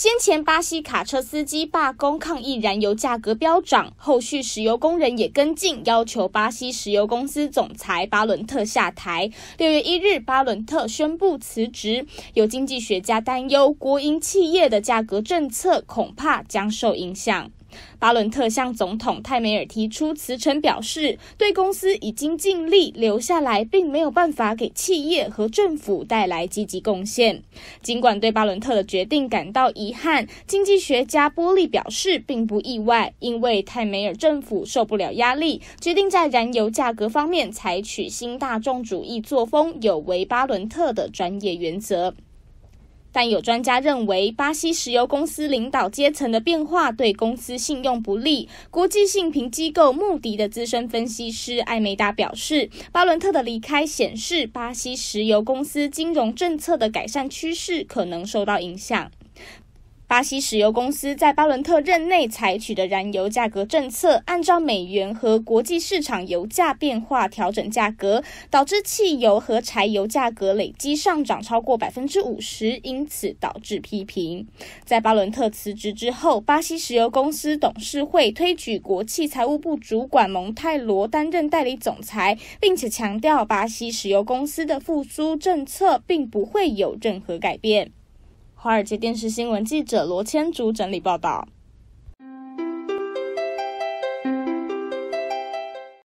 先前巴西卡车司机罢工抗议燃油价格飙涨，后续石油工人也跟进，要求巴西石油公司总裁巴伦特下台。六月一日，巴伦特宣布辞职。有经济学家担忧，国营企业的价格政策恐怕将受影响。巴伦特向总统泰梅尔提出辞呈，表示对公司已经尽力留下来，并没有办法给企业和政府带来积极贡献。尽管对巴伦特的决定感到遗憾，经济学家波利表示并不意外，因为泰梅尔政府受不了压力，决定在燃油价格方面采取新大众主义作风，有违巴伦特的专业原则。但有专家认为，巴西石油公司领导阶层的变化对公司信用不利。国际信评机构穆迪的资深分析师艾梅达表示，巴伦特的离开显示，巴西石油公司金融政策的改善趋势可能受到影响。巴西石油公司在巴伦特任内采取的燃油价格政策，按照美元和国际市场油价变化调整价格，导致汽油和柴油价格累计上涨超过百分之五十，因此导致批评。在巴伦特辞职之后，巴西石油公司董事会推举国际财务部主管蒙泰罗担任代理总裁，并且强调巴西石油公司的复苏政策并不会有任何改变。华尔街电视新闻记者罗千竹整理报道。